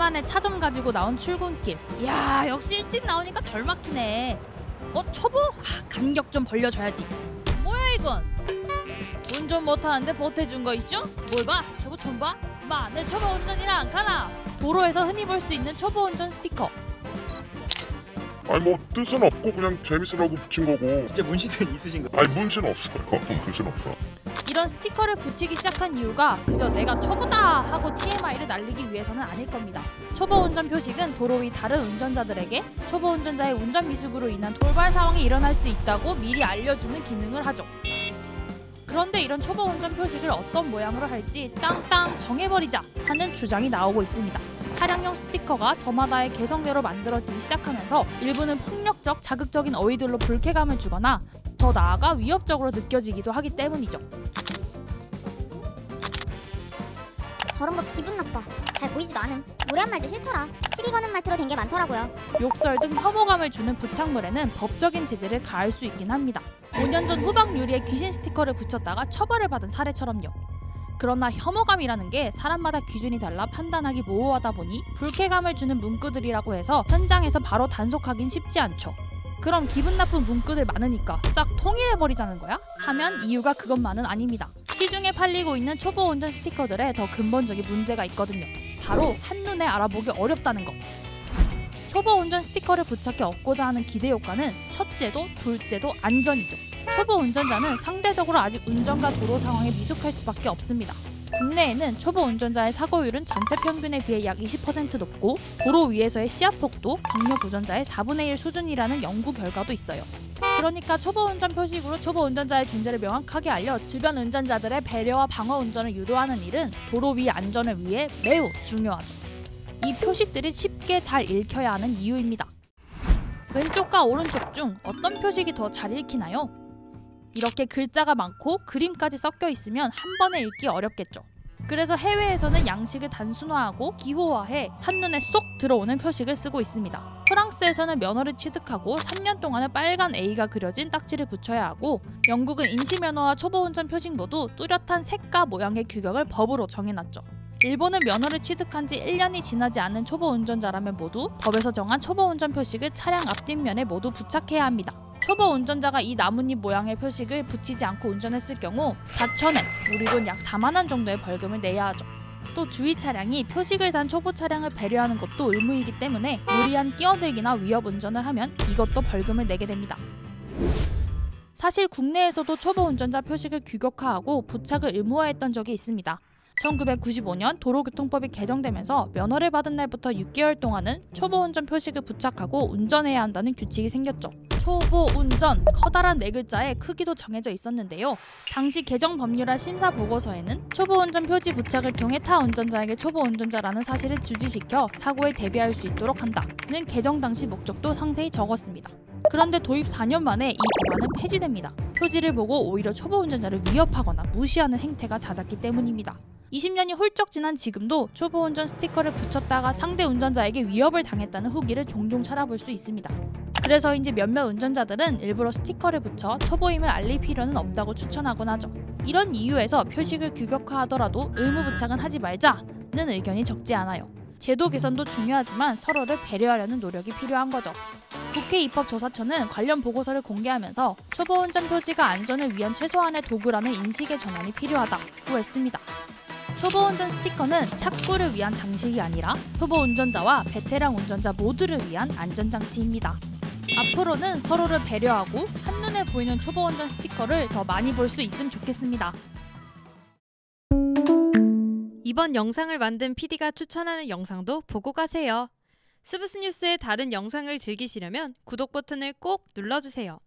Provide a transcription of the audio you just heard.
만에 차 좀 가지고 나온 출근길. 야 역시 일찍 나오니까 덜 막히네. 어 초보? 아, 간격 좀 벌려줘야지. 뭐야 이건? 운전 못하는데 보태준 거 있죠? 뭘 봐? 초보 처음 봐? 마, 내 초보 운전이랑 가나? 도로에서 흔히 볼 수 있는 초보 운전 스티커. 아니 뭐 뜻은 없고 그냥 재밌으라고 붙인 거고 진짜 문신은 있으신 거. 아니 문신 없어요 문신 없어 이런 스티커를 붙이기 시작한 이유가 그저 내가 초보다 하고 TMI를 날리기 위해서는 아닐 겁니다. 초보 운전 표식은 도로 위 다른 운전자들에게 초보 운전자의 운전 미숙으로 인한 돌발 상황이 일어날 수 있다고 미리 알려주는 기능을 하죠. 그런데 이런 초보 운전 표식을 어떤 모양으로 할지 땅땅 정해버리자 하는 주장이 나오고 있습니다. 차량용 스티커가 저마다의 개성대로 만들어지기 시작하면서 일부는 폭력적, 자극적인 어휘들로 불쾌감을 주거나 더 나아가 위협적으로 느껴지기도 하기 때문이죠. 저런 거 기분 나빠. 잘 보이지도 않음. 노래한 말도 싫더라. 시비 거는 말투로 된 게 많더라고요. 욕설 등 혐오감을 주는 부착물에는 법적인 제재를 가할 수 있긴 합니다. 5년 전 후방 유리에 귀신 스티커를 붙였다가 처벌을 받은 사례처럼요. 그러나 혐오감이라는 게 사람마다 기준이 달라 판단하기 모호하다 보니 불쾌감을 주는 문구들이라고 해서 현장에서 바로 단속하긴 쉽지 않죠. 그럼 기분 나쁜 문구들 많으니까 싹 통일해버리자는 거야? 하면 이유가 그것만은 아닙니다. 시중에 팔리고 있는 초보 운전 스티커들에 더 근본적인 문제가 있거든요. 바로 한눈에 알아보기 어렵다는 것. 초보 운전 스티커를 부착해 얻고자 하는 기대 효과는 첫째도 둘째도 안전이죠. 초보 운전자는 상대적으로 아직 운전과 도로 상황에 미숙할 수밖에 없습니다. 국내에는 초보 운전자의 사고율은 전체 평균에 비해 약 20% 높고 도로 위에서의 시야폭도 경력 도전자의 4분의 1 수준이라는 연구 결과도 있어요. 그러니까 초보 운전 표식으로 초보 운전자의 존재를 명확하게 알려 주변 운전자들의 배려와 방어 운전을 유도하는 일은 도로 위 안전을 위해 매우 중요하죠. 이 표식들이 쉽게 잘 읽혀야 하는 이유입니다. 왼쪽과 오른쪽 중 어떤 표식이 더 잘 읽히나요? 이렇게 글자가 많고 그림까지 섞여 있으면 한 번에 읽기 어렵겠죠. 그래서 해외에서는 양식을 단순화하고 기호화해 한눈에 쏙 들어오는 표식을 쓰고 있습니다. 프랑스에서는 면허를 취득하고 3년 동안은 빨간 A가 그려진 딱지를 붙여야 하고 영국은 임시면허와 초보운전 표식 모두 뚜렷한 색과 모양의 규격을 법으로 정해놨죠. 일본은 면허를 취득한 지 1년이 지나지 않은 초보 운전자라면 모두 법에서 정한 초보 운전 표식을 차량 앞뒷면에 모두 부착해야 합니다. 초보 운전자가 이 나뭇잎 모양의 표식을 붙이지 않고 운전했을 경우 4천엔, 우리 돈 약 4만 원 정도의 벌금을 내야 하죠. 또 주위 차량이 표식을 단 초보 차량을 배려하는 것도 의무이기 때문에 무리한 끼어들기나 위협 운전을 하면 이것도 벌금을 내게 됩니다. 사실 국내에서도 초보 운전자 표식을 규격화하고 부착을 의무화했던 적이 있습니다. 1995년 도로교통법이 개정되면서 면허를 받은 날부터 6개월 동안은 초보 운전 표식을 부착하고 운전해야 한다는 규칙이 생겼죠. 초보 운전 커다란 네 글자에 크기도 정해져 있었는데요. 당시 개정 법률안 심사 보고서에는 초보 운전 표지 부착을 통해 타 운전자에게 초보 운전자라는 사실을 주지시켜 사고에 대비할 수 있도록 한다는 개정 당시 목적도 상세히 적었습니다. 그런데 도입 4년 만에 이 법안은 폐지됩니다. 표지를 보고 오히려 초보 운전자를 위협하거나 무시하는 행태가 잦았기 때문입니다. 20년이 훌쩍 지난 지금도 초보 운전 스티커를 붙였다가 상대 운전자에게 위협을 당했다는 후기를 종종 찾아볼 수 있습니다. 그래서인지 몇몇 운전자들은 일부러 스티커를 붙여 초보임을 알릴 필요는 없다고 추천하곤 하죠. 이런 이유에서 표식을 규격화하더라도 의무 부착은 하지 말자는 의견이 적지 않아요. 제도 개선도 중요하지만 서로를 배려하려는 노력이 필요한 거죠. 국회 입법조사처는 관련 보고서를 공개하면서 초보 운전 표지가 안전을 위한 최소한의 도구라는 인식의 전환이 필요하다고 했습니다. 초보 운전 스티커는 착구를 위한 장식이 아니라 초보 운전자와 베테랑 운전자 모두를 위한 안전장치입니다. 앞으로는 서로를 배려하고 한눈에 보이는 초보 운전 스티커를 더 많이 볼 수 있으면 좋겠습니다. 이번 영상을 만든 PD가 추천하는 영상도 보고 가세요. 스브스 뉴스의 다른 영상을 즐기시려면 구독 버튼을 꼭 눌러주세요.